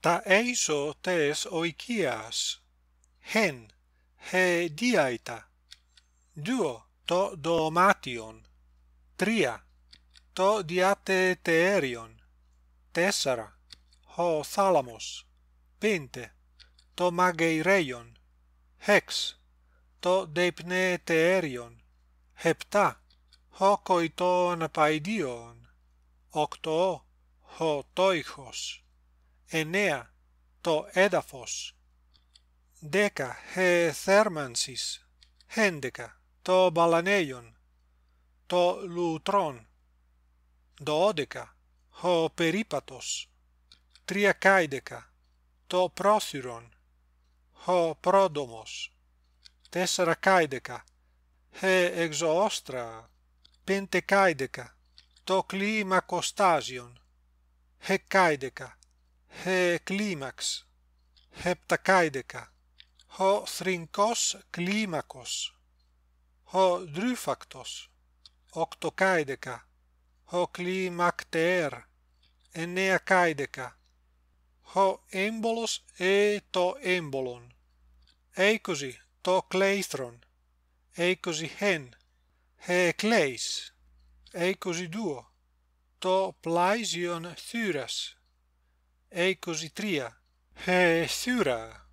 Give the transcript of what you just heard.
τα έισο τες οικίας. Χεν he diaita duo το δωμάτιον τρία το διατετεριον τέσσερα ο θάλαμος. Πέντε το μαγειρέιον χεξ το δείπνετεριον επτά ο κοητόν παϊδίον οκτώ ο τόιχος εννέα το έδαφος. Δέκα he θέρμανσις έντεκα το μπαλανέιον. Το λουτρόν. Δώδεκα ο περίπατος. Τριακάιδεκα το πρόθυρον. Ο πρόδομος. Τέσσερακάιδεκα he εξωόστρα. Πεντεκάιδεκα το κλίμακοστάζιον hεκάιδεκα he κλίμαξ. Heptακάιδεκα ο θρηνκός κλίμακος. Ο δρύφακτος οκτωκάιδεκα. Ο κλίμακτεέρ. Εννεακάιδεκα. Ο έμπολος ε το έμπολον είκοσι το κλέηθρον είκοσι χεν. He κλέης είκοσι δυο το πλάιζιον θύρας ei così tria. E sura!